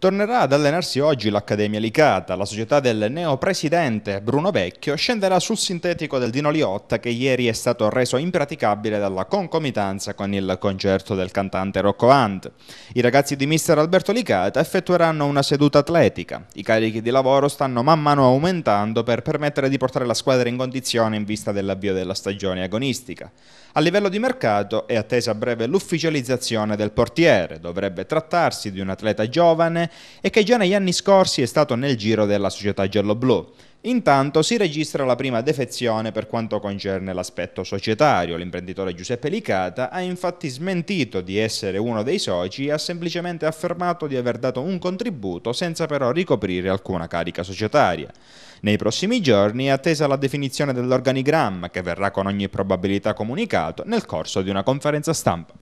Tornerà ad allenarsi oggi l'Accademia Licata. La società del neopresidente Bruno Vecchio scenderà sul sintetico del Dino Liotta che ieri è stato reso impraticabile dalla concomitanza con il concerto del cantante Rocco Hunt. I ragazzi di mister Alberto Licata effettueranno una seduta atletica. I carichi di lavoro stanno man mano aumentando per permettere di portare la squadra in condizione in vista dell'avvio della stagione agonistica. A livello di mercato è attesa a breve l'ufficializzazione del portiere. Dovrebbe trattarsi di un atleta giovane e che già negli anni scorsi è stato nel giro della società giallo-blu. Intanto si registra la prima defezione per quanto concerne l'aspetto societario. L'imprenditore Giuseppe Licata ha infatti smentito di essere uno dei soci e ha semplicemente affermato di aver dato un contributo senza però ricoprire alcuna carica societaria. Nei prossimi giorni è attesa la definizione dell'organigramma che verrà con ogni probabilità comunicato nel corso di una conferenza stampa.